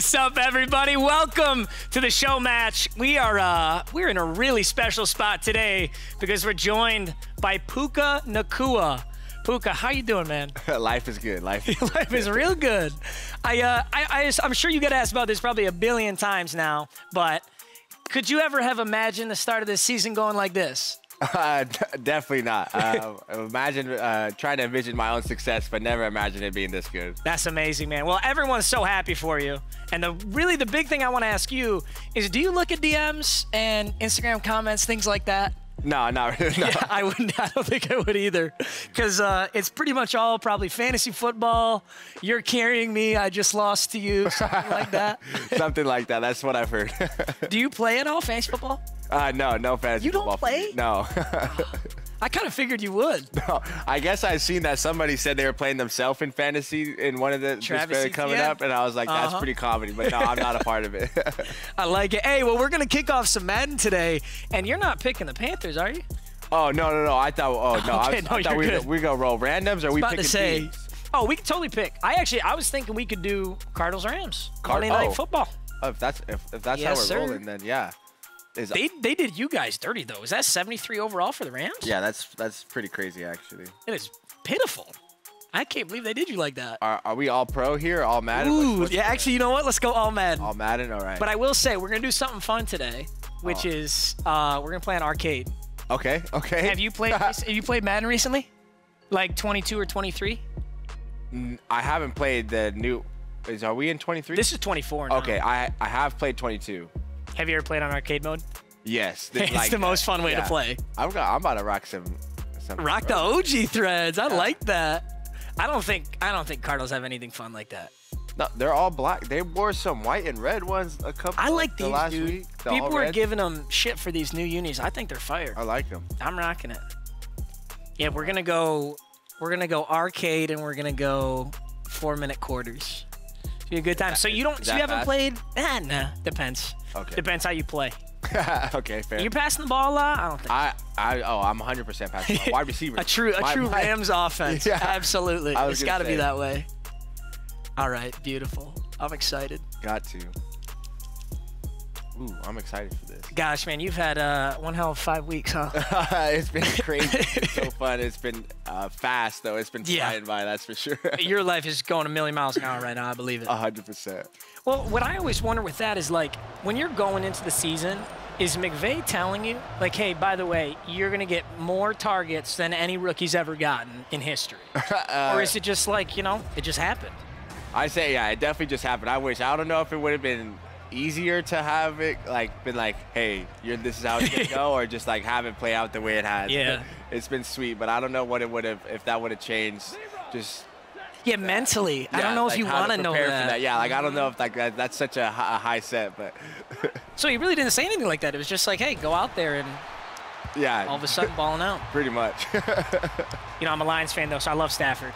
What's up, everybody? Welcome to the show match. We are uh, we're in a really special spot today because we're joined by Puka Nacua. Puka, how you doing, man? Life is good. Life. Is Life is real good. I, uh, I, I, I'm sure you get asked about this probably a billion times now, but could you ever have imagined the start of this season going like this? Uh, definitely not. Uh, imagine uh, trying to envision my own success, but never imagine it being this good. That's amazing, man. Well, everyone's so happy for you. And the really the big thing I want to ask you is do you look at DMs and Instagram comments, things like that? No, not really. No. Yeah, I wouldn't. I don't think I would either, because uh, it's pretty much all probably fantasy football. You're carrying me. I just lost to you, something like that. Something like that. That's what I've heard. Do you play at all fantasy football? uh, no, no fantasy football. You don't football play? No. I kind of figured you would. no. I guess I've seen that somebody said they were playing themselves in fantasy in one of the Travis coming Etienne? up, and I was like, that's Uh-huh. pretty comedy. But no, I'm not a part of it. I like it. Hey, well, we're gonna kick off some Madden today, and you're not picking the Panthers, are you? oh no, no, no. I thought. Oh no, I, Okay, was- no, I thought we good. we go roll randoms or we picking to say. teams? Oh, we could totally pick. I actually, I was thinking we could do Cardinals Rams Card- Monday Night oh. Football. Oh, if that's if, if that's Yes, how we're sir. rolling, then yeah. Is They they did you guys dirty though. Is that 73 overall for the Rams? yeah, that's that's pretty crazy actually. It is pitiful. I can't believe they did you like that. Are, are we all pro here? All Madden? Ooh, what's yeah. Actually, you know what? Let's go all Madden. all Madden. All right. But I will say we're gonna do something fun today, which Oh. is uh, we're gonna play an arcade. okay, okay. Have you played? have you played Madden recently? Like 22 or 23? I haven't played the new. Is are we in 23? This is 24 now. okay. I I have played 22. Have you ever played on arcade mode? Yes. It's like the that. most fun way to play. I'm gonna, I'm about to rock some. some Rock the OG threads. I like that. I don't think I don't think Cardinals have anything fun like that. No, they're all black. They wore some white and red ones a couple. I like the these, last dude. week. the People are giving them shit for these new unis. I think they're fire. I like them. I'm rocking it. Yeah, we're gonna go. We're gonna go arcade and we're gonna go four minute quarters. Be a good time. So you don't. So you haven't played? Ah, nah. Depends. Okay. Depends how you play. okay, fair. You're passing the ball a lot. I don't think. I I oh I'm 100 percent passing. The ball. Wide receiver. a true a My- true my- Rams offense. Yeah. Absolutely. It's got to be that way. All right, beautiful. I'm excited. Got to. Ooh, I'm excited for this. Gosh, man, you've had uh, one hell of five weeks, huh? it's been crazy. It's so fun. It's been uh, fast though. It's been Yeah. flying by. That's for sure. Your life is going a million miles an hour right now. I believe it. Hundred percent. Well, what I always wonder with that is like when you're going into the season, is McVay telling you like, hey, by the way, you're gonna get more targets than any rookie's ever gotten in history, uh, or is it just like you know, it just happened? I say yeah. It definitely just happened. I wish. I don't know if it would have been easier to have it like been like, hey, you're this is how it's gonna go, or just like have it play out the way it has. Yeah. It's been sweet, but I don't know what it would have if that would have changed. Just Yeah, mentally, I don't know like if you want to know that. That. Yeah, like I don't know if like that, that's such a, a high set, but So he really didn't say anything like that. It was just like, hey, go out there and yeah, all of a sudden balling out. pretty much. You know, I'm a Lions fan though, so I love Stafford.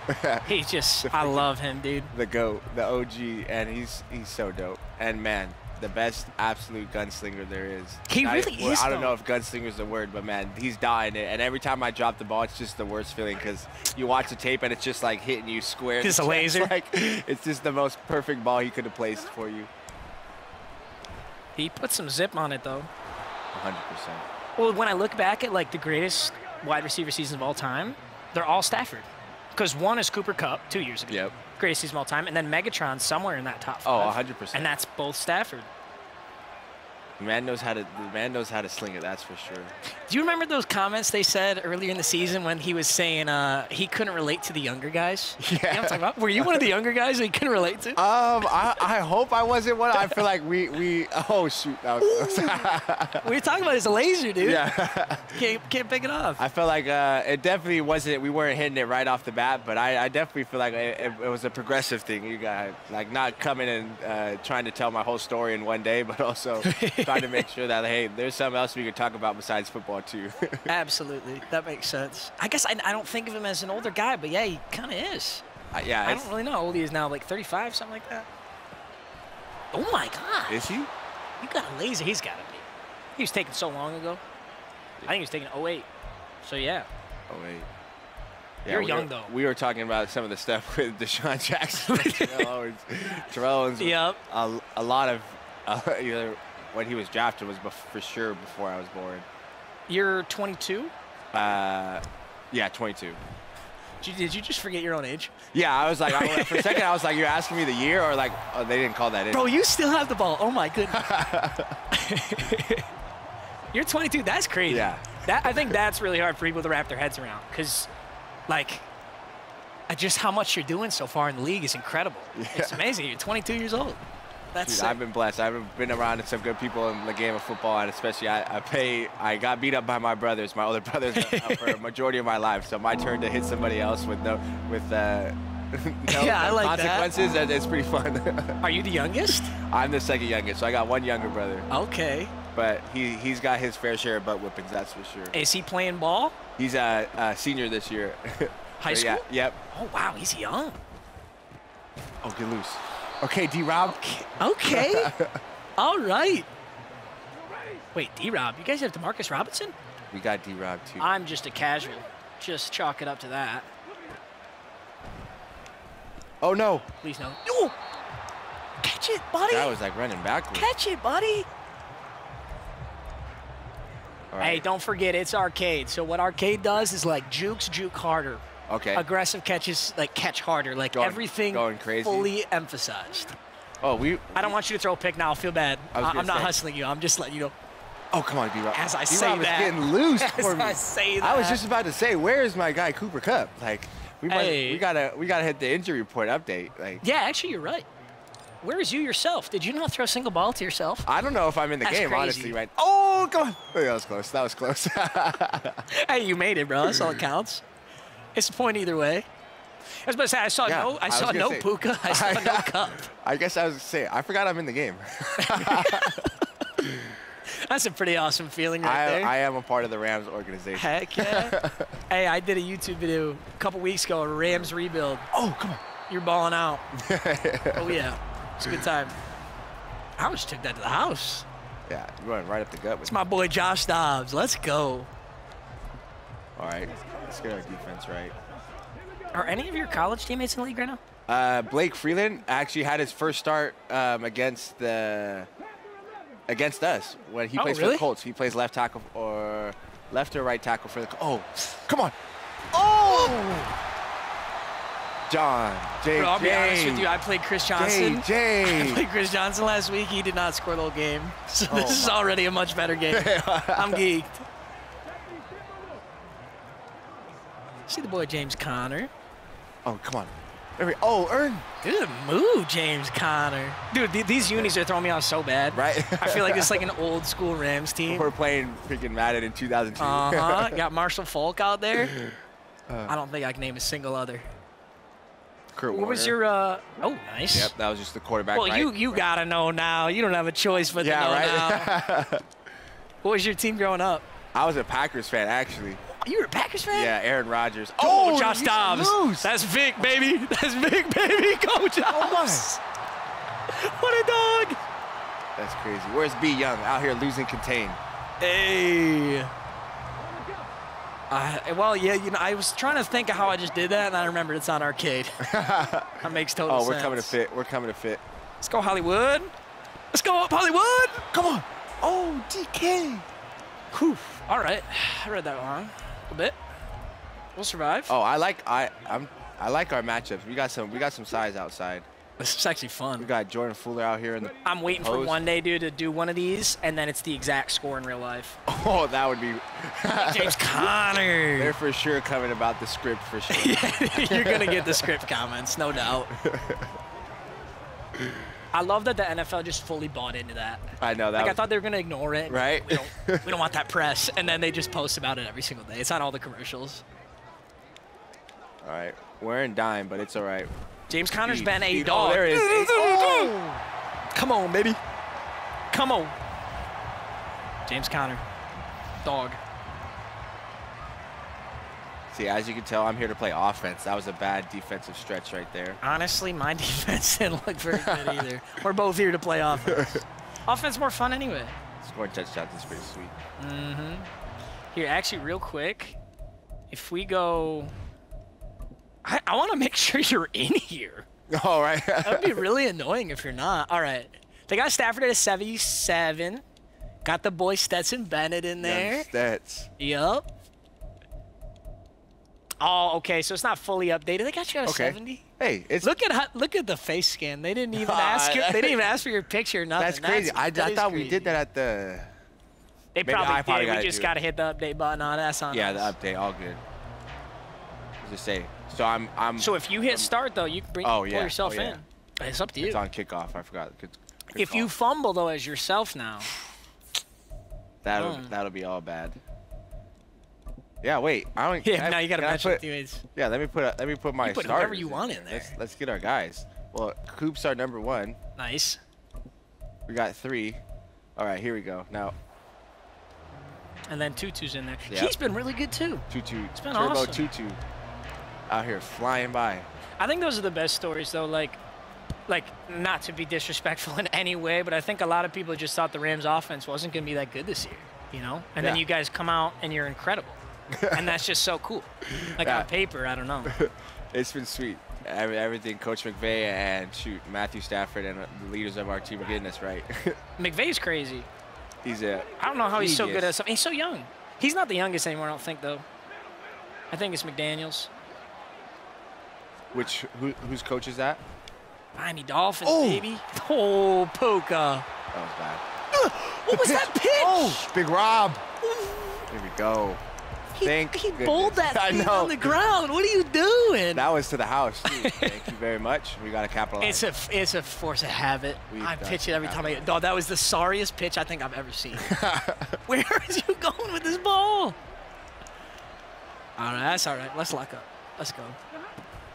He just, I love him, dude. the goat, the OG, and he's he's so dope. And man, the best absolute gunslinger there is. He I, really well, is, I don't though. know if gunslinger is the word, but man, he's dying it. And every time I drop the ball, it's just the worst feeling because you watch the tape and it's just like hitting you square. Just a laser? Like it's just the most perfect ball he could have placed for you. He put some zip on it though. 100. percent Well, when I look back at like the greatest wide receiver seasons of all time, they're all Stafford. Because one is Cooper Kupp two years ago, Yep. Of all time, and then Megatron somewhere in that top Oh, 100%. And that's both Stafford. Man knows how to. The man knows how to sling it. That's for sure. Do you remember those comments they said earlier in the season when he was saying uh, he couldn't relate to the younger guys? You know what I'm talking about? Were you one of the younger guys that he couldn't relate to? Um, I, I hope I wasn't one. I feel like we we. Oh shoot, that was what you're talking about is a laser, dude. yeah. Can't, can't pick it off. I felt like uh, it definitely wasn't. We weren't hitting it right off the bat, but I, I definitely feel like it, it, it was a progressive thing. You got like not coming and uh, trying to tell my whole story in one day, but also trying to make sure that hey, there's something else we could talk about besides football too. Absolutely. That makes sense. I guess I, I don't think of him as an older guy, but yeah, he kind of is. Uh, yeah, I don't really know how old he is now, like 35, something like that. Oh my God. is he? You got a laser. He's got to be. He was taken so long ago. I think he was taken 08. So yeah. Oh wait. Yeah, You're we young were, though. We were talking about some of the stuff with DeSean Jackson, Terrell Owens, Terrell Owens. Yep. A, a lot of uh, either when he was drafted was for sure before I was born. You're 22. Uh, yeah, 22. Did you, did you just forget your own age? Yeah, I was like, I, for a second, I was like, you're asking me the year, or like, oh, they didn't call that in. Bro, you still have the ball. Oh my goodness. You're 22. That's crazy. Yeah. That I think that's really hard for people to wrap their heads around because, like, just how much you're doing so far in the league is incredible. It's amazing. You're 22 years old. That's Dude. I've been blessed. I've been around some good people in the game of football, and especially I, I pay. I got beat up by my brothers, my older brothers, for a majority of my life. So my turn to hit somebody else with no, with uh, no Yeah, I like consequences. That. It's pretty fun. Are you the youngest? I'm the second youngest, so I got one younger brother, Okay. but he he's got his fair share of butt whippings. That's for sure. Is he playing ball? He's a, a senior this year. High So, yeah, school? Yep. Oh wow, he's young. Oh, get loose. Okay, D. Rob. Okay. All right. Wait, D Rob, you guys have Demarcus Robinson? We got D. Rob too. I'm just a casual. Just chalk it up to that. oh no, Please no. No! Catch it, buddy! that was like running backwards. Catch it, buddy! All Hey, don't forget, it's arcade. So what arcade does is like jukes, juke harder. Okay. Aggressive catches, like catch harder. Like Going- everything going crazy. fully emphasized. Oh, we. I don't want you to throw a pick now. I'll feel bad. I was I am not hustling you. I'm just letting you know. Oh, come on, D. Rob. As I D. say is that- getting loose for me. I say that. I was just about to say, where is my guy Cooper Kupp? Like, we might, Hey. we gotta we gotta hit the injury report update. Like, Yeah, actually, you're right. Where is you yourself? Did you not throw a single ball to yourself? I don't know if I'm in the That's game, crazy. honestly, right? Oh, come on. Oh, that was close. That was close. hey, you made it, bro. That's all that counts. It's a point either way. I was about to say, I saw Yeah, no, I I saw no say- puka, I saw no cup. I guess I was saying, I forgot I'm in the game. That's a pretty awesome feeling right I, there. I am a part of the Rams organization. Heck yeah. hey, I did a YouTube video a couple weeks ago, Rams rebuild. Oh, come on. You're balling out. oh yeah, it's a good time. I just took that to the house. Yeah, you're running right up the gut It's my boy Josh Dobbs. Let's go. All right, let's get our defense right. Are any of your college teammates in the league right now? Uh, Blake Freeland actually had his first start um, against the against us when he Oh, plays for the Colts. He plays left tackle or left or right tackle for the. Oh, come on! Oh, John J. Bro, I'll be honest with you. I played Chris Johnson. J. I J. played Chris Johnson last week. He did not score the whole game. So Oh this is already a much better game. I'm geeked. See the boy James Conner. Oh, come on! We- Oh, Earn. Good move, James Conner. Dude, th- these unis are throwing me off so bad. Right. I feel like it's like an old school Rams team. We're playing freaking Madden in 2002. Uh huh. Got Marshall Faulk out there. Uh. I don't think I can name a single other. Kurt What was your? uh Oh, nice. Yep, that was just the quarterback. Well, right? you you gotta know now. You don't have a choice but to know Yeah, now. right. What was your team growing up? I was a Packers fan actually. You were a Packers fan? Yeah, Aaron Rodgers. Oh, Josh you Dobbs. lose. That's Vic, baby. That's Vic, baby. Go Dobbs. What a dog. That's crazy. Where's B Young out here losing contain? Hey. Uh, well, yeah, you know, I was trying to think of how I just did that, and I remembered it's on arcade. that makes total Oh, we're coming to fit. We're coming to fit. Let's go, Hollywood. Let's go up, Hollywood. Come on. Oh, DK. Whew. All right. I read that wrong a little bit. We'll survive. Oh, I like I I'm I like our matchups. We got some we got some size outside. This is actually fun. We got Jordan Fuller out here in the. I'm waiting for one day, dude, to do one of these, and then it's the exact score in real life. Oh, that would be. James Conner. They're for sure coming about the script for sure. You're gonna get the script comments, no doubt. I love that the NFL just fully bought into that. I know that. Like I thought they were gonna ignore it. Right? We don't, we don't want that press, and then they just post about it every single day. It's on all the commercials. all right, we're in dime, but it's all right. James Conner's been a dog. Oh, there. It's- oh! Come on, baby. Come on. James Conner, dog. See, as you can tell, I'm here to play offense. That was a bad defensive stretch right there. Honestly, my defense didn't look very good either. We're both here to play offense. offense more fun anyway. Scoring touchdowns is pretty sweet. Mhm. Here, actually, real quick, if we go I, I want to make sure you're in here. All right. That would be really annoying if you're not. All right. They got Stafford at a 77. Got the boy Stetson Bennett in there. Young Stats. Yup. Oh, okay. So it's not fully updated. They got you at Okay. 70. Hey, it's Look at how, look at the face scan. They didn't even ask you. They didn't even ask for your picture. Nothing. that's crazy. I, that I thought we did that at the. They probably probably did. We just got to hit the update button on. That's on Yeah, the update. All good. Just say. So I'm. I'm. So if you hit start though, you can bring Oh, pull yeah. yourself Oh, yeah. in. It's up to you. It's on kickoff. I forgot. Good, good If you fumble though as yourself now, that'll Mm. that'll be all bad. Yeah. Wait. I don't. yeah. I- now you got to can I match put- teammates. Yeah. Let me put. A, let me put my. You put whoever starters you want in Let's, there. let's get our guys. Well, Coop's our number one. Nice. We got three. All right. Here we go. Now And then Tutu's in there. Yep. He's been really good too. Tutu. It's been Turbo awesome. Tutu. Out here flying by. I think those are the best stories though. Like, like not to be disrespectful in any way, but I think a lot of people just thought the Rams offense wasn't going to be that good this year. You know, and then you guys come out and you're incredible, and that's just so cool. Like Yeah. on paper, I don't know. It's been sweet. Every, everything Coach McVay and shoot Matthew Stafford and the leaders of our team are getting us right. McVay's crazy. He's a I don't know how he's so good at something. He's so young. He's not the youngest anymore, I don't think, though. I think it's McDaniels. which who whose coach is that? Miami Dolphins, Oh. baby. Oh, Puka. That was bad. What was that oh, pitch? Oh, Big Rob. Here we go. He, thank he goodness. bowled that thing on the ground. What are you doing? That was to the house. Too. Thank you very much. We got to capitalize. It's a it's a force of habit. We've I pitch it every time I capitalize. Dog, that was the sorriest pitch I think I've ever seen. Where is you going with this ball? All right, that's all right. Let's lock up. Let's go.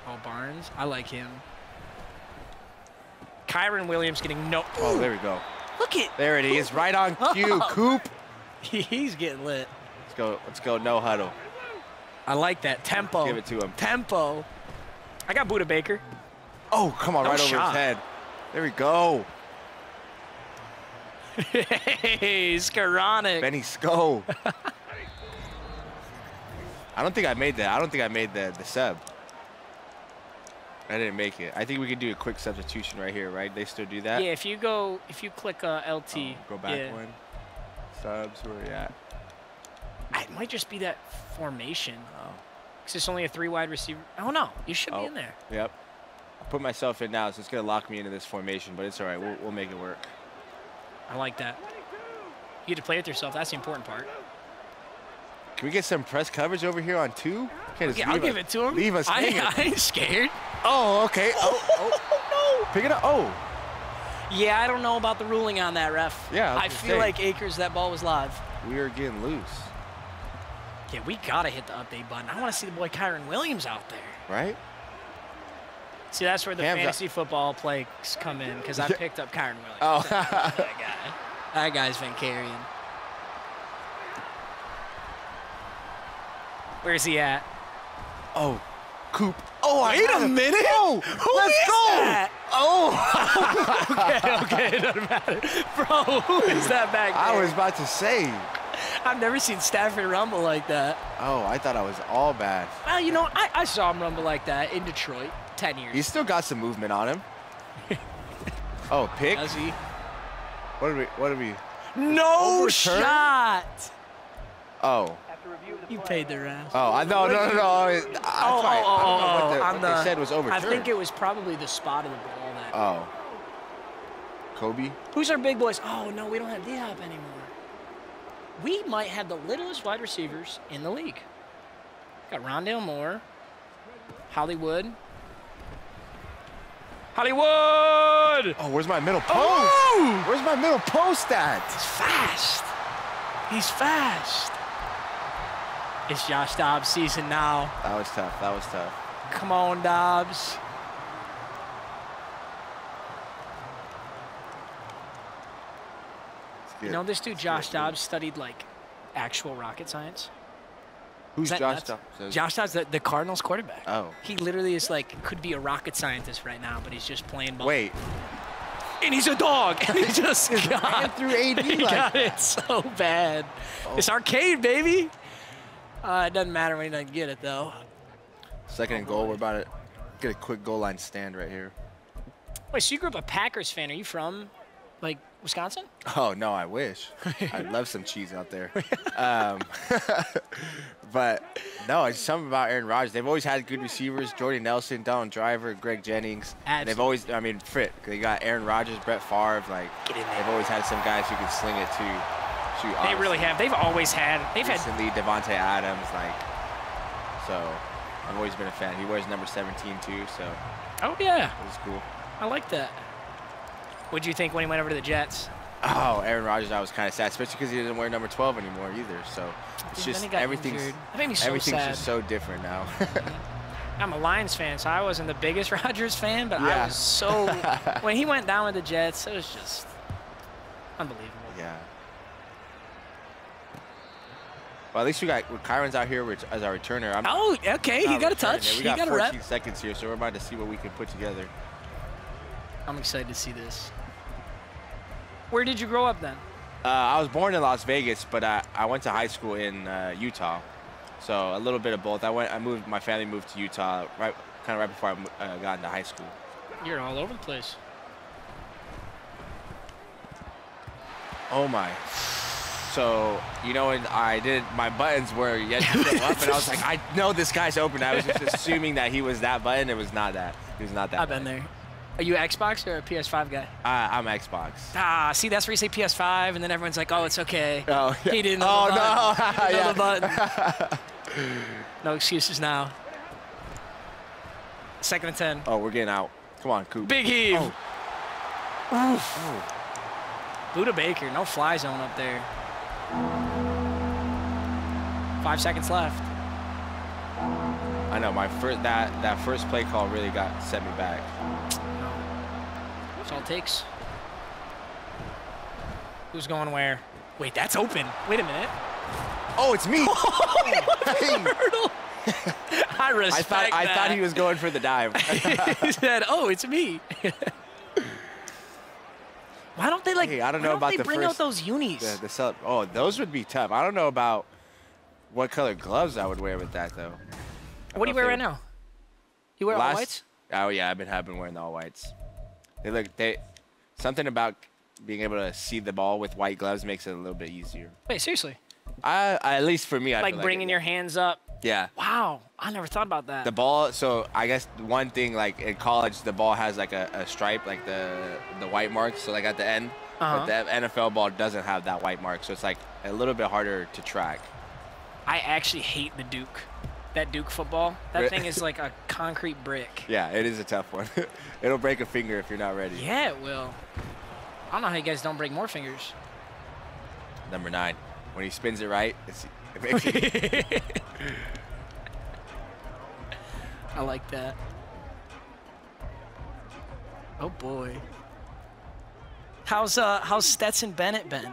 Oh, Barnes. I like him. Kyren Williams getting no. oh, there we go. Look at. There it is. Right on cue. Coop. He's getting lit. Let's go. Let's go. No huddle. I like that tempo. Give it to him. Tempo. I got Budda Baker. Oh, come on. No right over his head. There we go. Hey, Skowronek. Benny Sko. I don't think I made that. I don't think I made the, the sub. I didn't make it. I think we can do a quick substitution right here, right? They still do that? Yeah, if you go, if you click uh, LT, Oh, go back yeah. one. Subs, where we at? It might just be that formation. Oh. Because it's only a three wide receiver. Oh, no. You should Oh. be in there. Yep. I put myself in now, so it's going to lock me into this formation, but it's all right. We'll, we'll make it work. I like that. You get to play with yourself. That's the important part. Can we get some press coverage over here on two? Can't just Yeah, I'll leave give it to him. Leave us I. I ain't scared. Oh, okay. Oh, oh. oh Pick it up. Oh, Yeah, I don't know about the ruling on that, ref. Yeah, I I feel say. like Akers, that ball was live. we are getting loose, Yeah, we got to hit the update button. I want to see the boy Kyren Williams out there. right? See, that's where the up. fantasy football plays come in because I picked up Kyren Williams. Oh. that guy. That guy's been carrying. Where's he at? Oh, Coop. Oh, I Wait a minute. Oh, Who let's is go. that? Oh, okay, okay, it doesn't matter. Bro, who is that back there? I was about to say. I've never seen Stafford rumble like that. Oh, I thought I was all bad. Well, you know, I, I saw him rumble like that in Detroit 10 years. He's still got some movement on him. Oh, pick. Does he? What are we? What are we? No shot. Oh, You paid the rest. oh, I no, no, no, no. I, oh, that's Oh, oh, I don't know oh, what, the, oh, what on they said was overturned. I think it was probably the spot of the ball that. Oh, Kobe. Who's our big boys? Oh no, we don't have D Hop anymore. We might have the littlest wide receivers in the league. Got Rondale Moore, Hollywood. Hollywood! Oh, where's my middle oh! post? Oh! Where's my middle post at? He's fast. He's fast. It's Josh Dobbs season now. That was tough. That was tough. Come on, Dobbs. It's You know, this dude, Josh. Dobbs, studied like actual rocket science. Who's That- Josh Dobbs? Josh Dobbs, the, the Cardinals quarterback. Oh. He literally is like, could be a rocket scientist right now, but he's just playing ball. Wait. And he's a dog. And he just Ran got, through AD he like got it so bad. Oh. It's arcade, baby. Uh, it doesn't matter when he doesn't get it, though. Second and goal. We're about to get a quick goal line stand right here. Wait, so you grew up a Packers fan? Are you from, like, Wisconsin? Oh no, I wish. I'd love some cheese out there. Um, but no, it's something about Aaron Rodgers. They've always had good receivers: Jordy Nelson, Donald Driver, Greg Jennings. And they've always, I mean, Frit. They got Aaron Rodgers, Brett Favre. Like Get in there. they've always had some guys who can sling it too. Shoot, They really have. They've always had. They've had. recently Davante Adams. Like so, I've always been a fan. He wears number 17 too, so Oh yeah, it was cool. I like that. What'd you think when he went over to the Jets? Oh, Aaron Rodgers, I was kind of sad, especially because he doesn't wear number 12 anymore either. So it's Then just everything's. That made me so everything's sad. just so different now. I'm a Lions fan, so I wasn't the biggest Rodgers fan, but I was so. when he went down with the Jets, it was just unbelievable. yeah. Well, at least we got Kyren's out here as our returner. I'm Oh, okay, he got a touch. We He got, got a 14 rep. seconds here, so we're about to see what we can put together. I'm excited to see this. Where did you grow up then? Uh, I was born in Las Vegas, but I, I went to high school in uh, Utah, so a little bit of both. I went, I moved, my family moved to Utah right, kind of right before I uh, got into high school. You're all over the place. Oh my. So you know, and I did my buttons were yet to go up, and I was like, I know this guy's open. I was just assuming that he was that button. It was not that. He was not that. I've been there. Are you Xbox or a PS5 guy? Uh, I'm Xbox. Ah, see, that's where you say PS5, and then everyone's like, "Oh, it's okay." Oh, yeah. He didn't know Oh, the no. button. Know Yeah. no excuses now. Second and ten. Oh, we're getting out. Come on, Coop. Big heave. Oh. Oof. Budda Baker, no fly zone up there. Five seconds left. I know my first that that first play call really got set me back. That's all it takes. Who's going where? Wait, that's open. Wait a minute. Oh, it's me. Hurdle. I I respect thought I thought he was going for the dive. he said, "Oh, it's me." why don't they like? Hey, I don't know about they the bring out those unis. the, the oh, those would be tough. I don't know about what color gloves I would wear with that though. what do you wear right now? You wear all whites? Oh yeah, I've been have been wearing the all whites. They look they something about being able to see the ball with white gloves makes it a little bit easier. Wait, seriously? I, I at least for me, I Like feel bringing it, your hands up. yeah. Wow, I never thought about that. The ball. So I guess one thing like in college, the ball has like a, a stripe, like the the white mark. So like at the end, Uh-huh. but the NFL ball doesn't have that white mark, so it's like a little bit harder to track. I actually hate the Duke. That Duke football. That thing is like a concrete brick. Yeah, it is a tough one. It'll break a finger if you're not ready. Yeah, it will. I don't know how you guys don't break more fingers. Number nine, when he spins it right, it's, it makes it, I like that. Oh boy. How's uh how's Stetson Bennett been?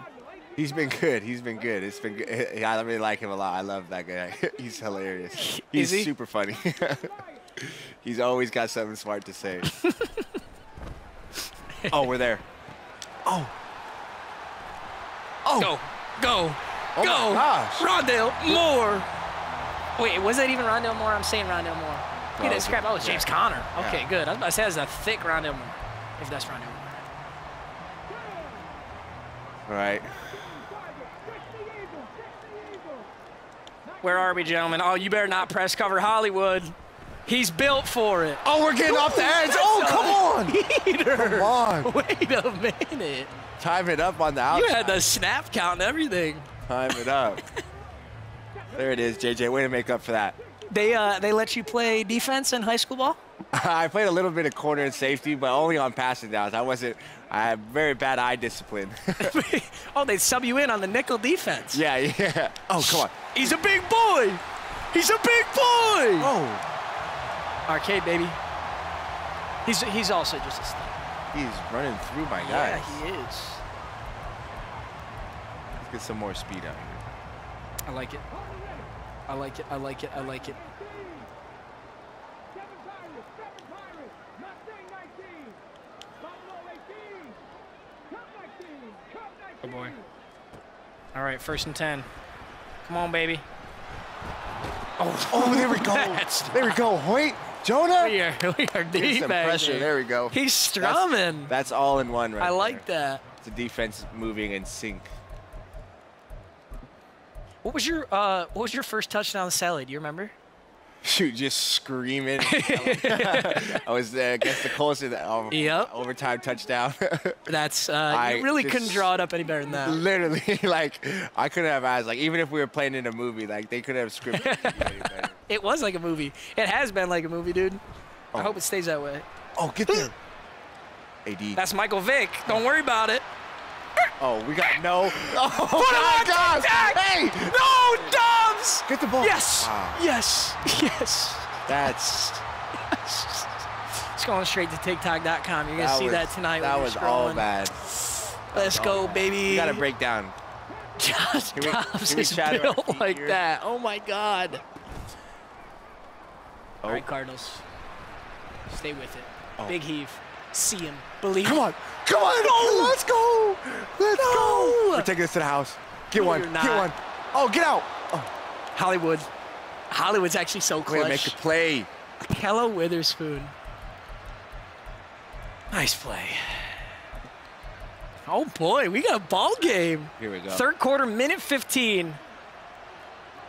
He's been good. He's been good. It's been good. I really like him a lot. I love that guy. He's hilarious. He's he? super funny. he's always got something smart to say. oh, we're there. Oh. Oh. Go, go, Oh go! my gosh. Rondale Moore. Wait, was that even Rondale Moore? I'm saying Rondale Moore. He No, didn't it's- scrap. Oh, it's yeah. James Conner. Okay, Yeah. good. I was about to say that's a thick Rondale Moore. If that's Rondale Moore. All right. Where are we, gentlemen? Oh, you better not press cover Hollywood. He's built for it. Oh, we're getting off the edge. Oh, come on. Heater. Come on. Wait a minute. Time it up on the outside. You had the snap count and everything. Time it up. there it is, JJ. Way to make up for that. They uh they let you play defense in high school ball? I played a little bit of corner and safety, but only on passing downs. I wasn't. I have very bad eye discipline. oh, they sub you in on the nickel defense. yeah, yeah. Oh, come on. He's a big boy. He's a big boy. Oh, Arcade baby. He's he's also just a stud. he's running through my guys. Yeah, he is. Let's get some more speed out here. I like it. I like it. I like it. I like it. Oh boy. All right, first and ten. Come on, baby. Oh, Oh, there we go. That's There we go. Wait, Jonah. We are, we are deep some pressure. there. There we go. He's strumming. That's all in one right I like there. that. It's a defense moving in sync. What was your uh, What was your first touchdown Sally? Do you remember? Shoot, just screaming. I was the Colts in the um, Yep. overtime touchdown. That's uh, I you really couldn't draw it up any better than that. Literally, like I couldn't have asked. Like even if we were playing in a movie, like they could have scripted it any better. It was like a movie. It has been like a movie, dude. I Oh. hope it stays that way. Oh, get there. AD. That's Michael Vick. Don't worry about it. oh, we got no. Oh Put my! TikTok! Hey, No, Dobbs! get the ball. Yes! Ah, Yes! Yes! that's It's going straight to TikTok.com. You're gonna that see was, that tonight. That was all bad. Let's go, baby. You gotta break down. Josh Can we- Dobbs can we is built like here? that. Oh my God. Oh. All right, Cardinals. Stay with it. Oh. Big heave. See him. Believe. Come on, come on, let's go, let's No! go. We're taking this to the house. Get No, one, get one. Oh, get out. Hollywood. Hollywood's actually so way clutch. to make a play. Hello, Witherspoon. Nice play. Oh boy, we got a ball game. Here we go. Third quarter, minute 15.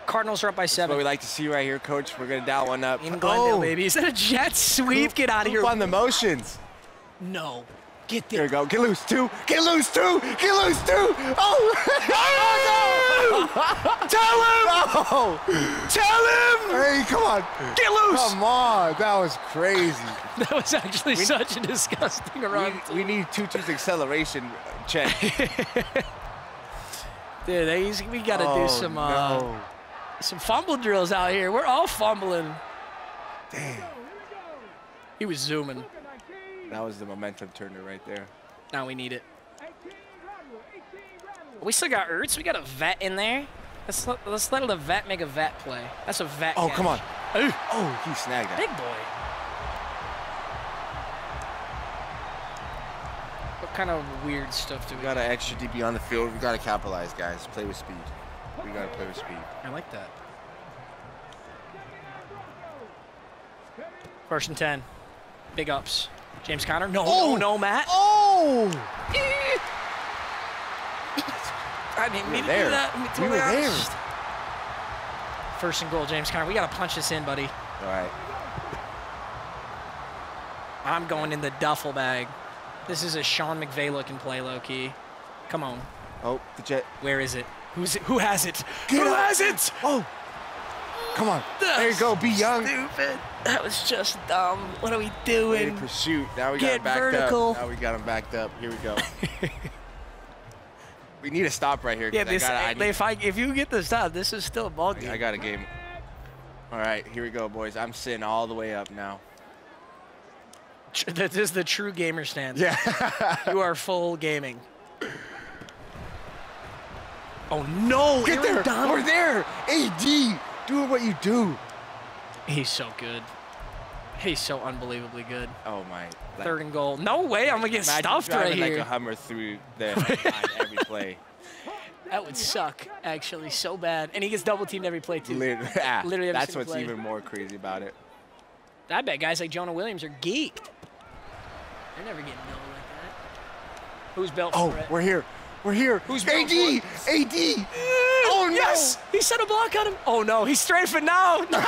Cardinals are up by That's what we like to see right here, Coach. We're gonna dial one up. In Glendale, oh, baby. Is that a jet sweep? Get out of here. on the motions. No. Get There there. we go. Get loose, two. Get loose, two. Get loose, two. Oh! Tell him! oh Tell him! Hey, come on. Get loose! Come on. That was crazy. That was actually such a disgusting run. We, we need Tutu's acceleration check. Dude, they, we got to oh, do some uh, some fumble drills out here. We're all fumbling. Damn. He was zooming. That was the momentum turner right there. Now we need it. We still got Ertz. We got a vet in there. Let's let, let's let the vet make a vet play. That's a vet. Oh, catch. come on. Ooh, Oh, he snagged that. big boy. What kind of weird stuff do we We got an extra DB on the field. We got to capitalize, guys. Play with speed. We got to play with speed. I like that. First and 10. Big ups. James Conner. No, Oh! no, no, Matt. Oh! I didn't mean to do that. to be You totally were there. First and goal, James Conner. We got to punch this in, buddy. All right. I'm going in the duffel bag. This is a Sean McVay looking play, low key. Come on. Oh, the jet. Where is it? Who's it? Who has it? Get Who up. has it? Oh! Come on. There you go. Be young. Stupid. That was just dumb. What are we doing? pursuit. Now we got Get him backed vertical. up. Now we got him backed up. Here we go. we need a stop right here. Yeah, I gotta- I, need- if I if you get the stop, this is still a ball game. I got a game. All right, here we go, boys. I'm sitting all the way up now. This is the true gamer stance. Yeah. You are full gaming. Oh no! Get Aaron there. Donald. We're there. AD, doing what you do. He's so good. He's so unbelievably good. Oh my. Like, Third and goal. No way! I'm gonna get stuffed right driving like here. a Hummer through the line every play. That would suck, actually, so bad. And he gets double teamed every play too. Literally, yeah, Literally every that's what's play. even more crazy about it. I bet guys like Jonah Williams are geeked. They're never getting built like that. Who's built Oh, for it? we're here. We're here. Who's AD? built AD. Oh no. Yes! He set a block on him. Oh no, he's straight for now. No.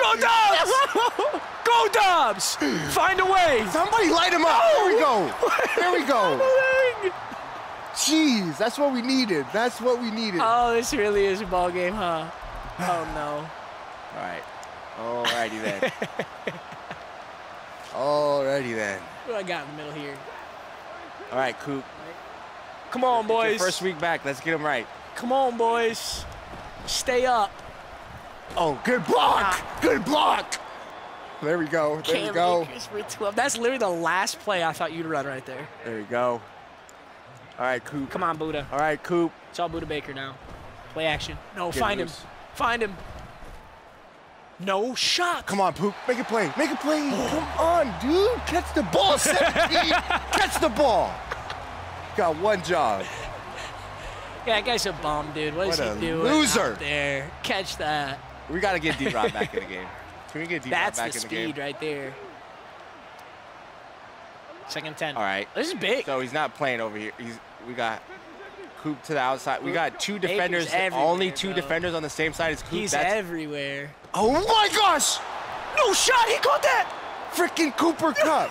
Go Dobbs! Go Dobbs! Find a way. Somebody light him up. There we go. There we go. Jeez, that's what we needed. That's what we needed. Oh, this really is a ball game, huh? Oh no. All right. All righty then. All righty then. What do I got in the middle here? All right, Coop. Come on, It's your boys. First week back. Let's get him right. Come on, boys. Stay up. Oh, good block. Ah. Good block. There we go. There we Cam go. Akers That's literally the last play I thought you'd run right there. There we go. All right, Coop. Come on, Budda. All right, Coop. It's all Budda Baker now. Play action. No, Get find loose. him. Find him. No shot. Come on, Poop. Make a play. Make a play. Come on, dude. Catch the ball, 17. Catch the ball. Got one job. Yeah, that guy's a bum, dude. What is What he a doing loser. there? Catch that. We got to get D-Rod back in the game. Can we get D-Rod That's back in the game? That's the speed right there. Second 10. All right. This is big. So he's not playing over here. He's we got Coop to the outside. We got two defenders. Only two bro. defenders on the same side as Coop. He's That's, everywhere. oh my gosh! No shot. He caught that. Freaking Cooper Kupp.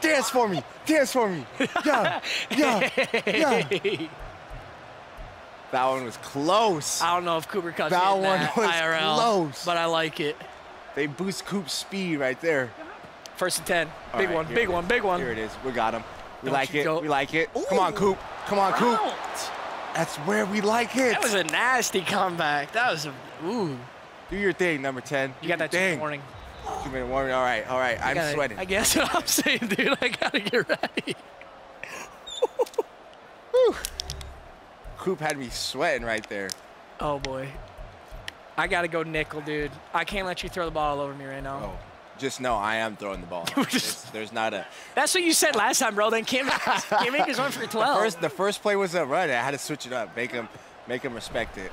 Dance for me. Dance for me. Yeah. Yeah. Yeah. That one was close. I don't know if Cooper Kupp's That hitting one that was IRL, close. but I like it. They boost Coop's speed right there. First and 10. All big right, one, big one, is. big one. Here it is. We got him. We Don't like it. go- We like it. Come on, Coop. Come on, Coop. Round. That's where we like it. That was a nasty comeback. That was a ooh. Do your thing, number 10. You got that two thing. warning. Two minute warning. All right, all right. I'm Gotta- sweating. I guess what I'm saying, dude. I gotta get ready. Coop had me sweating right there. Oh boy. I gotta go nickel, dude. I can't let you throw the ball all over me right now. Oh, just know I am throwing the ball. there's, there's not a. That's what you said last time, bro. Then Kim, Kim Akers went for 12. First, the first play was a run. I had to switch it up, make him, make him respect it.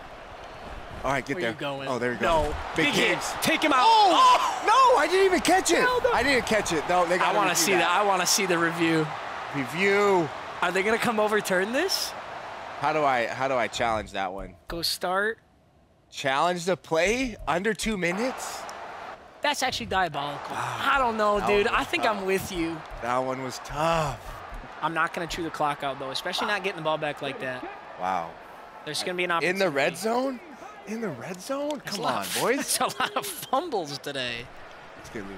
All right, get Where there. you going? Oh, there we go. No. big, Big games. Take him out. Oh! oh, no! I didn't even catch it. No. I didn't catch it. No, they I want to see that. I want to see the review. Review. Are they gonna come overturn this? How do I? How do I challenge that one? Go start. Challenge the play under two minutes. That's actually diabolical. I don't know, That dude. I think tough. I'm with you. That one was tough. I'm not gonna chew the clock out though, especially not getting the ball back like that. Wow. There's gonna be an opportunity. In the red zone? In the red zone? Come on, of- boys. That's a lot of fumbles today. Let's get loose.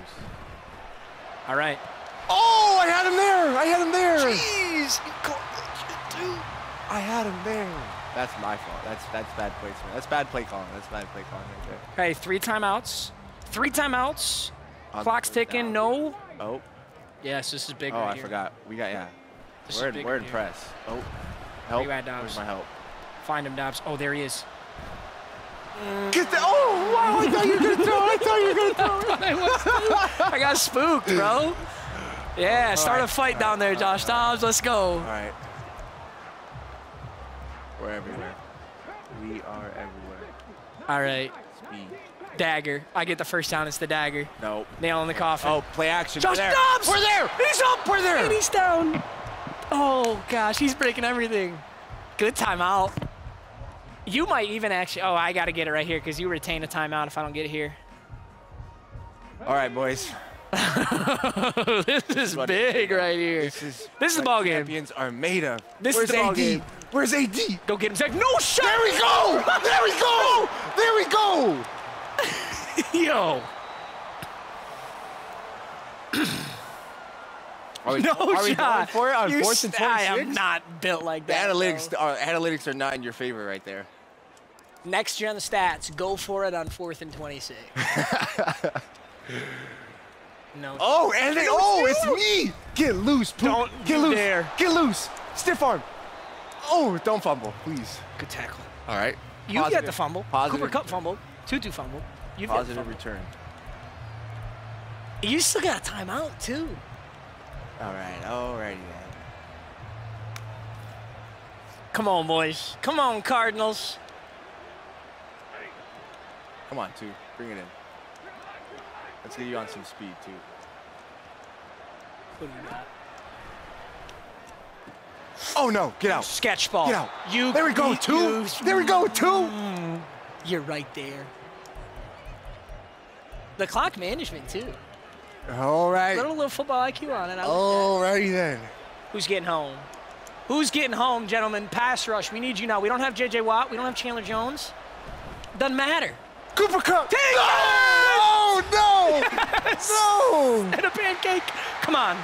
All right. Oh, I had him there. I had him there. Jeez, you caught that shit. I had him there. That's my fault. That's that's bad placement. That's bad play calling. That's bad play calling right there. Okay, three timeouts. Three timeouts. On Clock's ticking. down. No. Oh, Yes, this is big. oh, right I here. forgot. We got yeah. This is we're in, we're in press. Oh, help. you at, Dobbs? Where's my help? Find him, Dobbs. Oh, there he is. Get the. Oh, wow! I thought you were gonna throw. it. I thought you were gonna throw. it. I got spooked, bro. Yeah, start a fight all down there, all Josh Dobbs. Let's go. All right. We're everywhere. We are everywhere. All right, Speed. dagger. I get the first down. It's the dagger. No. Nail in the coffin. Oh, play action. Josh we're there. Dobbs! We're there. He's up. We're there. And he's down. Oh gosh, he's breaking everything. Good timeout. You might even actually. Oh, I got to get it right here because you retain a timeout if I don't get it here. All right, boys. this is big right here. This is This is the ball game. Champions are made of. This is Where's the ball AD? game. Where's AD? Go get him, Zach. No shot. There we go! There we go! There we go! Yo. Are we, No are we going for it on You fourth and I am not built like The that. analytics, bro. are, analytics are not in your favor right there. Next year on the stats, go for it on fourth and 26. no. Oh, and they, oh, it's me! Get loose, Poop. Don't Get you loose. dare. Get loose. Stiff arm. Oh, don't fumble, please. Good tackle. All right. You get the fumble. Positive, Cooper Kupp fumbled. Tutu fumbled. You get positive fumble. return. You still got a timeout too. All right, alrighty then. Come on, boys. Come on, Cardinals. Come on, two. Bring it in. Let's get you on some speed, too. Who do you got? Oh, no. Get out. Sketch ball. Get out. You. There we go, two. There we go, two. Mm, You're right there. The clock management too. All right. Little little football IQ on it. That. Alrighty then. Who's getting home? Who's getting home, gentlemen? Pass rush. We need you now. We don't have J.J. Watt. We don't have Chandler Jones. Doesn't matter. Cooper Kupp. Take no! Oh, no! No! And a pancake. Come on.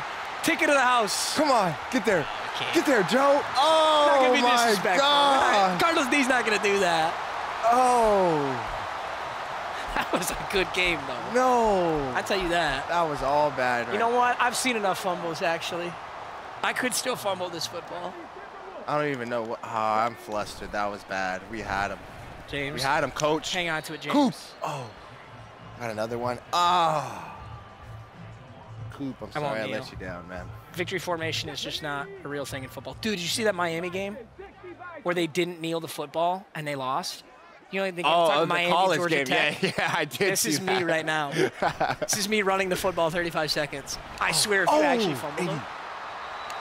Take it to the house. Come on. Get there. Get there, Joe. Not Oh, gonna be my disrespectful. God. Cardinals D's not gonna do that. Oh, That was a good game though. no. I tell you that. That was all bad. You know what? I've seen enough fumbles actually. I could still fumble this football. I don't even know what. Oh, I'm flustered. That was bad. We had him. We James, had him, coach. hang on to it, James. Coop. Oh. Got another one. Ah. Coop, I'm sorry I let you down, man. Victory formation is just not a real thing in football. Dude, did you see that Miami game? where they didn't kneel the football and they lost? You know, the game Oh, oh, the Miami, college Georgia game. Tech? Yeah, yeah, I did. This is me right now. this is me running the football 35 seconds. I swear, if you actually fumbled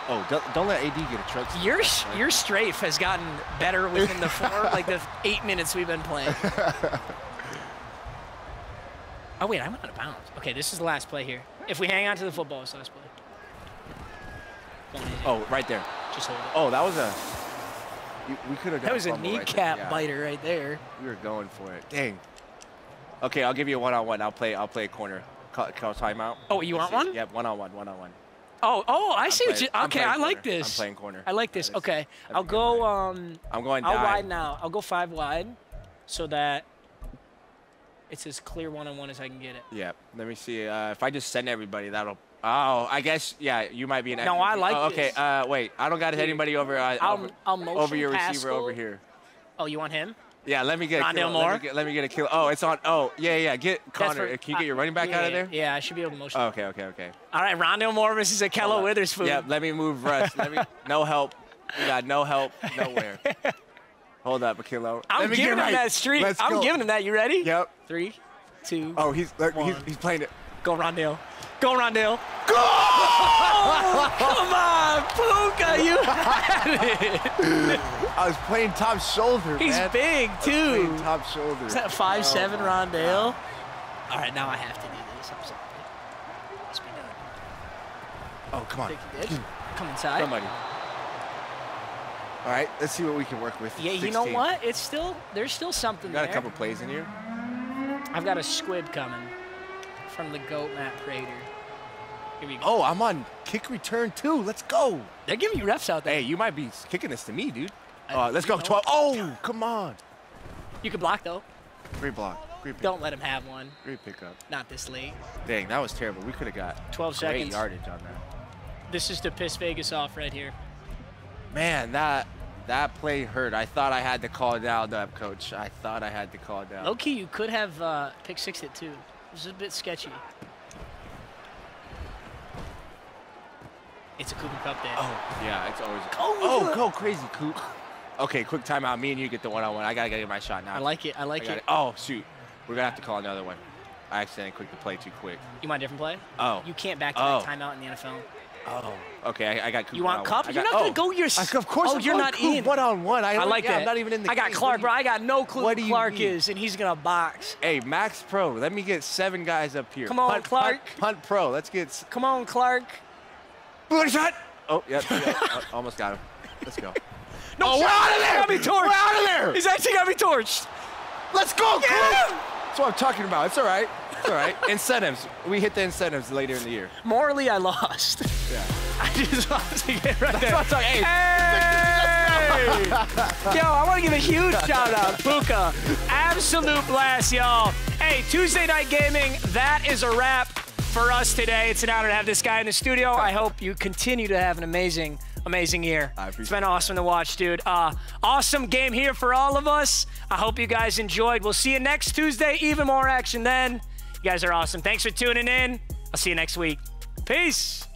Oh, don't, don't let AD get a truck. your your strafe has gotten better within the four, like the eight minutes we've been playing. Oh wait, I went out of bounds. Okay, this is the last play here. If we hang on to the football, it's the last play. Go on, AJ. Oh, right there. just hold it. Oh, that was a. you- We could have. that was a kneecap biter right there. We were going for it. Dang. Okay, I'll give you a one-on-one. I'll play. I'll play a corner. Call, call timeout. Oh, you want one? Yep, one-on-one. One-on-one. Oh, oh, I see what you. I'm Okay, playing I like corner. this. I'm playing corner. I like this. Okay, that'd I'll be go. Um, I'm going I'll wide now. I'll go five wide, so that it's as clear one on one as I can get it. Yeah. Let me see. Uh, if I just send everybody, that'll. Oh, I guess. Yeah, you might be an. No, I like oh, Okay. this. Uh, wait. I don't got anybody over. Uh, I'll- over, I'll motion over your receiver Pascal. over here. Oh, you want him? Yeah, let me get a Rondale kill. Let me get, let me get a kill. Oh, it's on. Oh, yeah, yeah. Get Conner. for- Can you get your running back yeah, out of there? Yeah, I should be able to motion. Oh, okay, okay, okay. All right, Rondale Moore versus Akello Hold. Witherspoon. Yeah, let me move Russ. Let me. No help. We got no help nowhere. Hold up, Akello. I'm Let me giving get him right. that streak. Let's I'm go. giving him that. You ready? Yep. Three, two, Oh, he's look, he's, One. he's playing it. go Rondale. Go Rondale. Go! Come on, Puka, you had it. I was playing top shoulder, He's man. big Playing too. top shoulder. Is that five Oh, seven my Rondale? All right, now I have to do this. I'm sorry. Must be done. Oh, come on. Think you did. Come inside. Somebody. All right, let's see what we can work with. Yeah, you know what? It's still there's still something there. Got there. a couple plays in here. I've got a squib coming from the goat Matt Prater. Here we go. Oh, I'm on kick return too. Let's go. They're giving you refs out there. Hey, you might be kicking this to me, dude. Uh, let's go. know 12. Oh, come on. You can block though. Great block. Great pick. Don't let him have one. Great pickup. Not this late. Dang, that was terrible. We could have got 12 great seconds. yardage on that. This is to piss Vegas off right here. Man, that that play hurt. I thought I had to call it down, up, coach. I thought I had to call it down. Low key, you could have uh, pick six it too. This is a bit sketchy. It's a Cooper Kupp day. Oh, yeah, it's always. a Oh, oh, go crazy, Coop. Okay, quick timeout. Me and you get the one-on-one. I gotta get my shot now. I like it. I I like got it. it. Oh shoot, we're gonna have to call another one. I accidentally clicked the play too quick. You want a different play? Oh. You can't back to Oh. that timeout in the NFL. Oh. Okay, I, I got Coop. You want one-on-one. Cup? I You're not gonna oh. go your. I- Of course. Oh, I'm you're not Coop in. One-on-one. I, I like yeah, that. I'm not even in the. I got game. Clark, What bro. I got no clue what who Clark mean? is, and he's gonna box. Hey, Max Pro. Let me get seven guys up here. Come on, punt, Clark. Punt, punt Pro. Let's get. Come on, Clark. Bullet shot. Oh, yep. yep. Oh, uh, almost got him. Let's go. No, Oh, we're out of there. Got me torched. We're out of there. He's actually got me torched. Let's go, Get Coop. That's what I'm talking about. It's all right. It's all right. incentives. We hit the incentives later in the year. Morally, I lost. Yeah. I just lost again right there. what I'm talking- hey. Hey! Yo, I want to give a huge shout out, Puka. Absolute blast, y'all. Hey, Tuesday night gaming, that is a wrap for us today. It's an honor to have this guy in the studio. I hope you continue to have an amazing, amazing year. I appreciate It's been awesome to watch, dude. Uh, awesome game here for all of us. I hope you guys enjoyed. We'll see you next Tuesday. Even more action then. You guys are awesome. Thanks for tuning in. I'll see you next week. Peace.